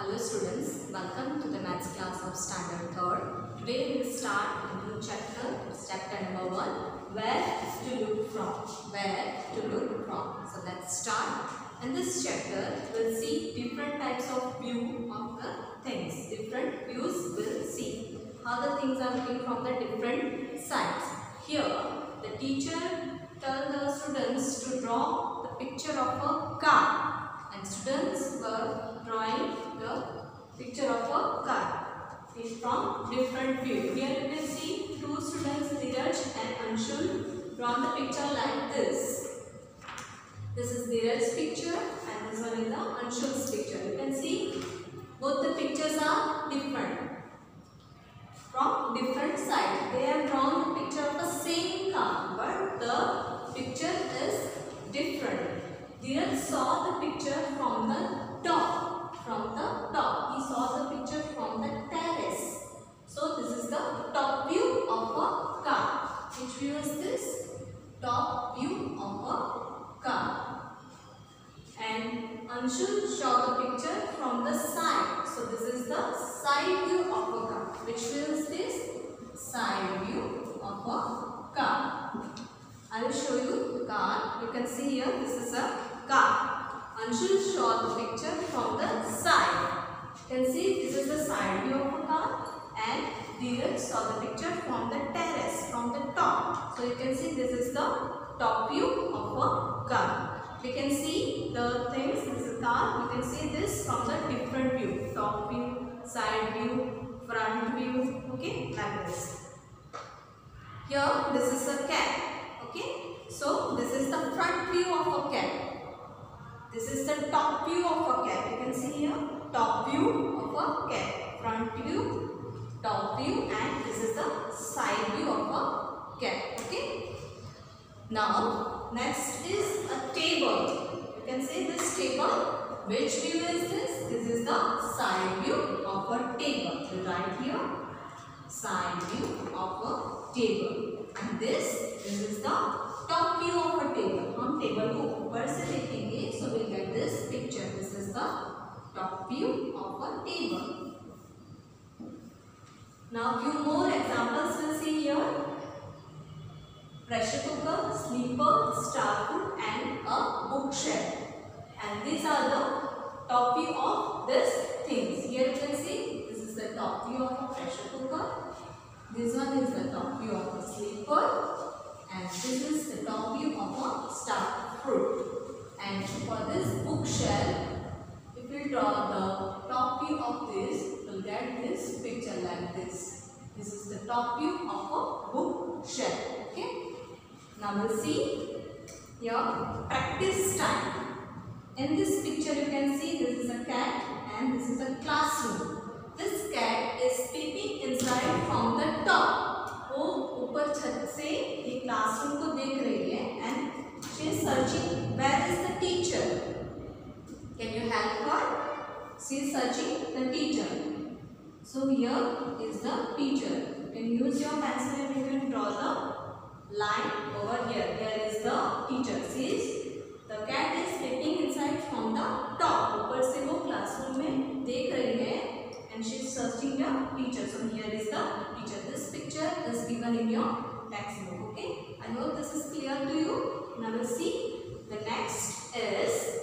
Hello students, welcome to the maths class of standard 3rd. Today we will start a new chapter, chapter number 1, where to look from, where to look from. So let's start. In this chapter, we'll see different types of view of the things. Different views we'll see. How the things are looking from the different sides. Here, the teacher tell the students to draw the picture of a car and students were drawing the picture of a car is from different view. Here you can see two students Dheeraj and Anshul drawn the picture like this. This is Dheeraj's picture and this one is the Anshul's picture. You can see both the pictures are different from different side. They have drawn the picture of the same car but the picture is different. Dheeraj saw the picture from the top. From the top. He saw the picture from the terrace. So this is the top view of a car. Which view is this? Top view of a car. And Anshul saw the picture from the side. So this is the side view of a car. Which view is this? Side view of a car. I will show you the car. You can see here this is a car. Anshul saw the picture from the side. You can see this is the side view of a car and Dheeraj saw the picture from the terrace, from the top. So you can see this is the top view of a car. We can see the things, this is a car. You can see this from the different view. Top view, side view, front view. Okay, like this. Here this is a cat. Okay, so this is the front view of a cat. This is the top view of a cat. You can see here top view of a cat. Front view, top view and this is the side view of a cat. Okay. Now next is a table. You can see this table. Which view is this? This is the side view of a table. You write here side view of a table. And this, this is the top view of a table. Table को ऊपर से देखेंगे so will get this picture this is the top view of a table now few more examples will see here pressure cooker slipper star food and a book shelf and this are the top view of this things here you can see this is the top view of a pressure cooker this one is the top view of a slipper and this is the top view of a star fruit. And for this bookshelf, if we draw the top view of this, we'll get this picture like this. This is the top view of a bookshelf. Okay. Now we'll see here practice time. In this picture you can see this is a cat and this is a classroom. This cat is peeping inside from the top. वो ऊपर छत से ये classroom को देख रही है and she is searching where is the teacher can you help her see searching the teacher so here is the teacher can use your pencil and you can draw the line over here here is the teacher see is the cat is taking inside from the top ऊपर से वो classroom में देख रही है and she is searching the teacher so here is the teacher this picture is given in your textbook okay? I hope this is clear to you. Now we'll see. The next is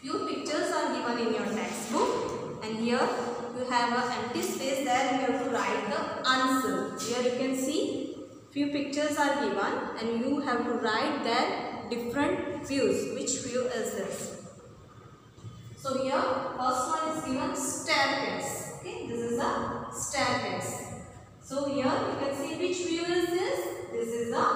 few pictures are given in your textbook and here you have an empty space there. You have to write the answer. Here you can see few pictures are given and you have to write their different views. Which view is this? So here first one is given staircase okay? This is a staircase so here you can see which view is this this is a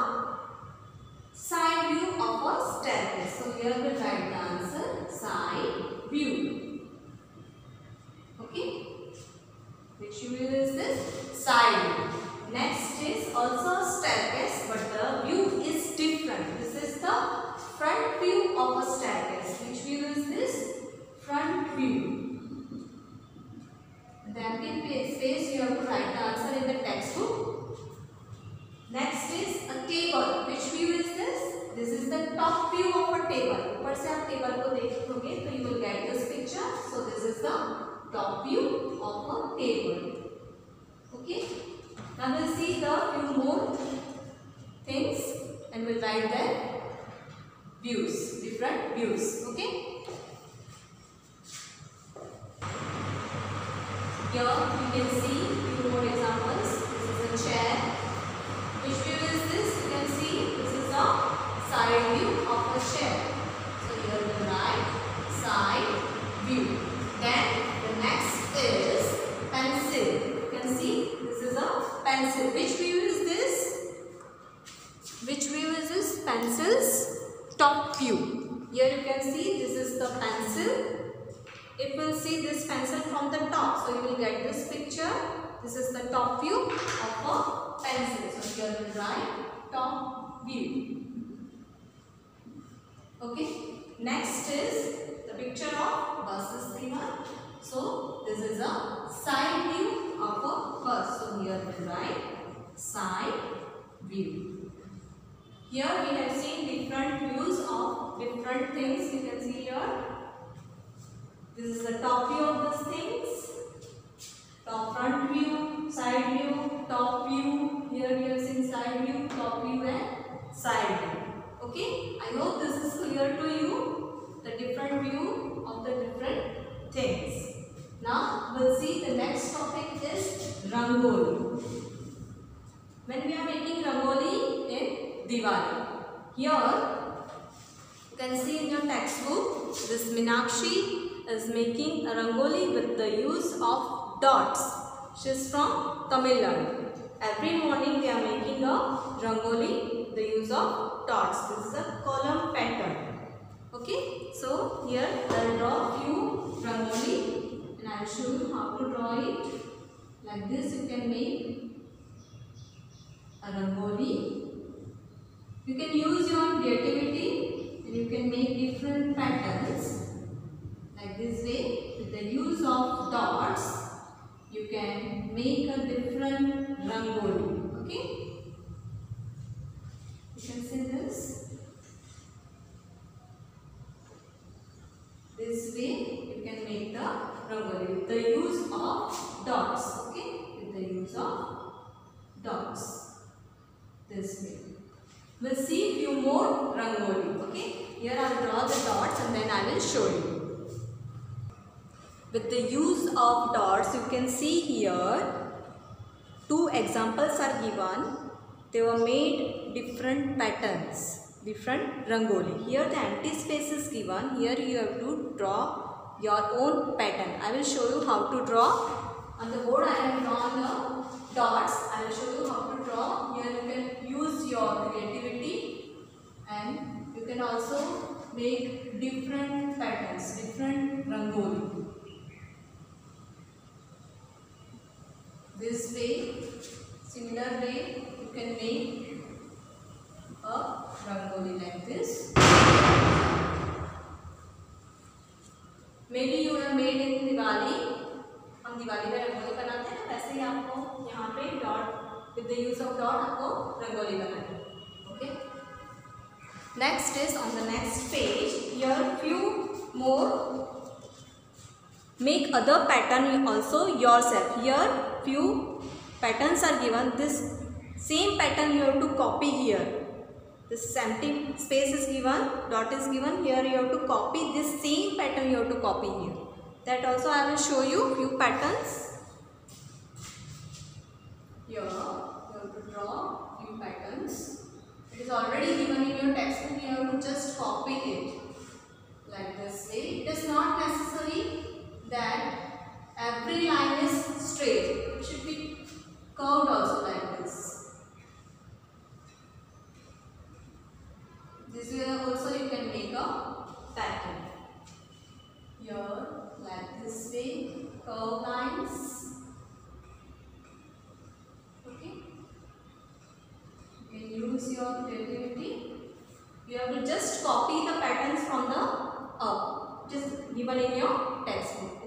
side view of a staircase so here we write the answer side view okay which view is this side view Next is also a staircase but the view is different. This is the front view of a staircase. Which view is this? Front view. Then empty space you have to write their views, different views. Okay. Here you can see few more examples. This is a chair. Which view is this? You can see this is a side view of a chair. So here the right side view. Then the next is pencil. You can see this is a pencil. Which view is this? Which view is this? Pencil's top view. Here you can see this is the pencil it will see this pencil from the top. So you will get this picture. This is the top view of a pencil. So here we write top view. Okay. Next is the picture of bus is given. So this is a side view of a bus. So here we write side view. Here we have seen different views of different things. You can see here this is the top view of these things. Top front view, side view, top view. Here we have seen side view, top view and side view. Okay. I hope this is clear to you. The different view of the different things. Now we'll see the next topic is Rangoli. When we are making Rangoli in Diwali. Here you can see in your textbook this Minakshi is making a rangoli with the use of dots. She is from Tamil Nadu. Every morning they are making a rangoli the use of dots. This is a kolam pattern. Okay, so here I will draw few rangoli and I will show you how to draw it. Like this you can make a rangoli. You can use your creativity and you can make different patterns. Like this way with the use of dots you can make a different rangoli okay you can see this this way you can make the rangoli with the use of dots okay with the use of dots this way we'll see few more rangoli okay here i'll draw the dots and then i will show you with the use of dots you can see here. Two examples are given. They were made different patterns different rangoli. Here the empty space is given. Here you have to draw your own pattern. I will show you how to draw. On the board i have drawn the dots. I will show you how to draw. Here you can use your creativity and you can also make different patterns different rangoli this way similar way you can make a rangoli like this maybe you have made in Diwali हम दिवाली में रंगोली बनाते हैं वैसे ही आपको यहाँ पे dot with the use of dot आपको रंगोली बनानी है okay next is on the next page here few more make other pattern also yourself. Here few patterns are given. This same pattern you have to copy here. This empty space is given dot is given. Here you have to copy this same pattern you have to copy here. That also I will show you few patterns. Here you have to draw few patterns. It is already given in your textbook. You have to just copy it like this. Way it is not necessary that every line is straight. It should be curved also like this. This way also you can make a pattern. Here like this way curve lines. Okay. You can use your creativity. You have to just copy the patterns from the up just given in your textbook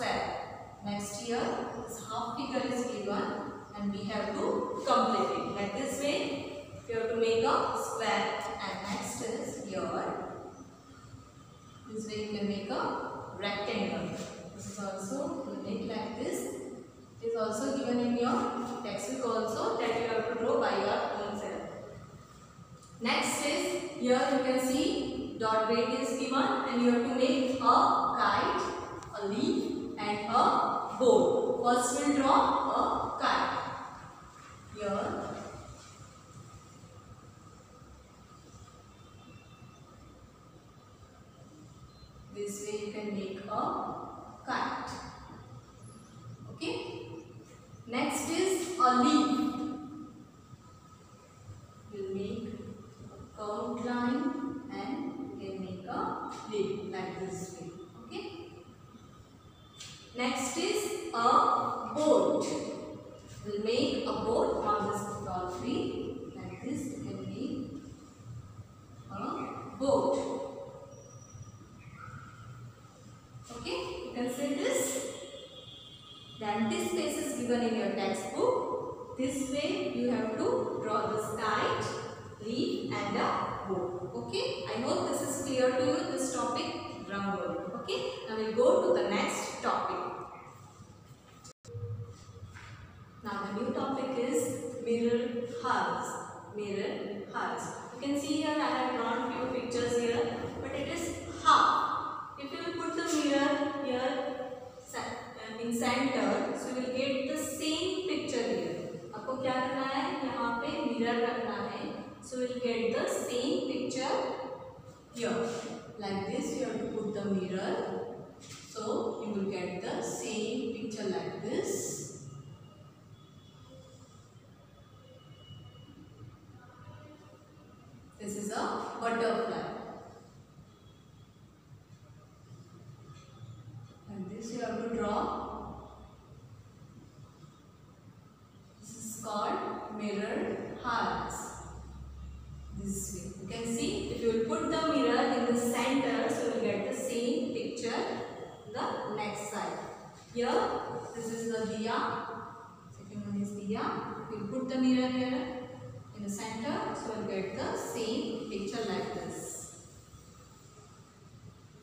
you you Next here, this half figure is given and we have to complete it. Like this way, we have to make a square. And next is here, this way you can make a rectangle. This is also, you make like this. It is also given in your textbook also that you have to draw by your own self. Next is, here you can see dot weight is given and you have to make a kite, a leaf and a boat. First we'll draw a pictures here, but it is half. If you will put the mirror here in center, so you will get the same picture here. आपको क्या करना है यहाँ पे mirror रखना है so you will get the same picture here like this you have to put the mirror so you will get the same picture like this this is a butterfly this you have to draw this is called mirror halves this way you can see if you will put the mirror in the center so you will get the same picture the next side here this is the diya second one is diya you will put the mirror here in the center so you will get the same picture like this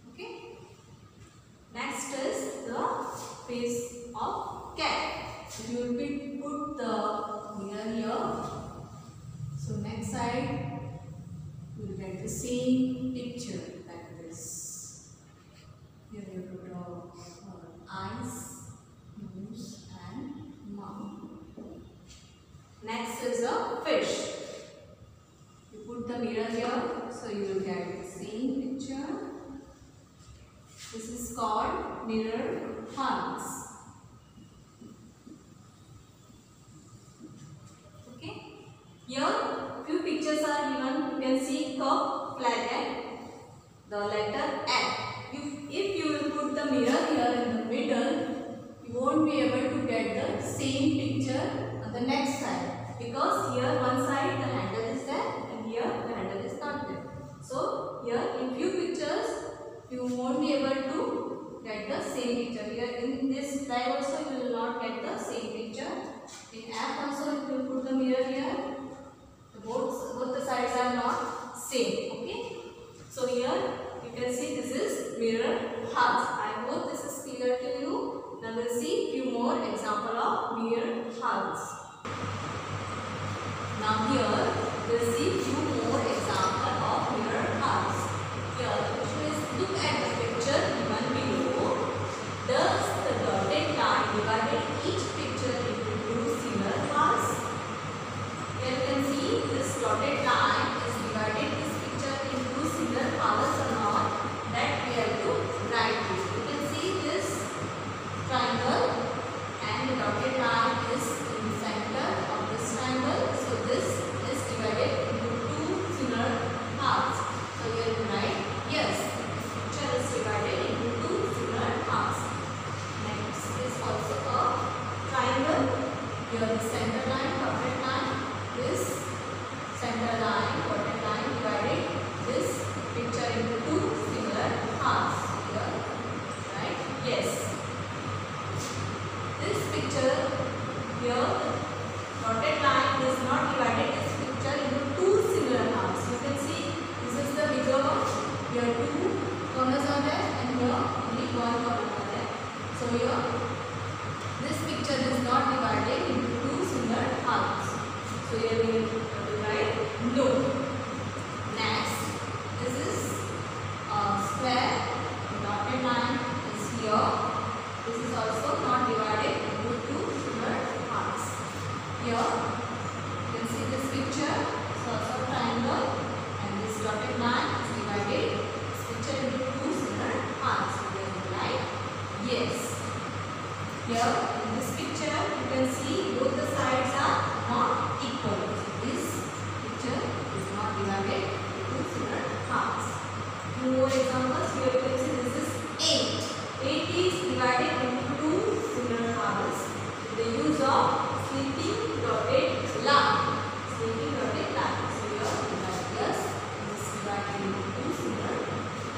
okay Next is the face of cat. So you will be put the mirror here. So next side you will get the same picture like this. Here you have to draw uh, eyes, nose and mouth. Next is a fish. You put the mirror here so you will get the same picture. This is called mirror halves. Okay. Here few are given. You can see cup, flag and the letter F. If, if you will put the mirror here in the middle, you won't be able to get the same picture on the next side. Because here one side the handle is there and here the handle is not there. So here in few pictures you won't be able to get the same picture. Here in this flag also you will not get the same picture. In F also if you put the mirror here, the both, both the sides are not same. Okay. So here you can see this is mirror halves. I hope this is clear to you. Now we'll see few more example of mirror halves. Now here 보면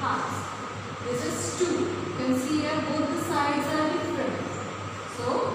halves. This is 2. You can see here both the sides are different. So,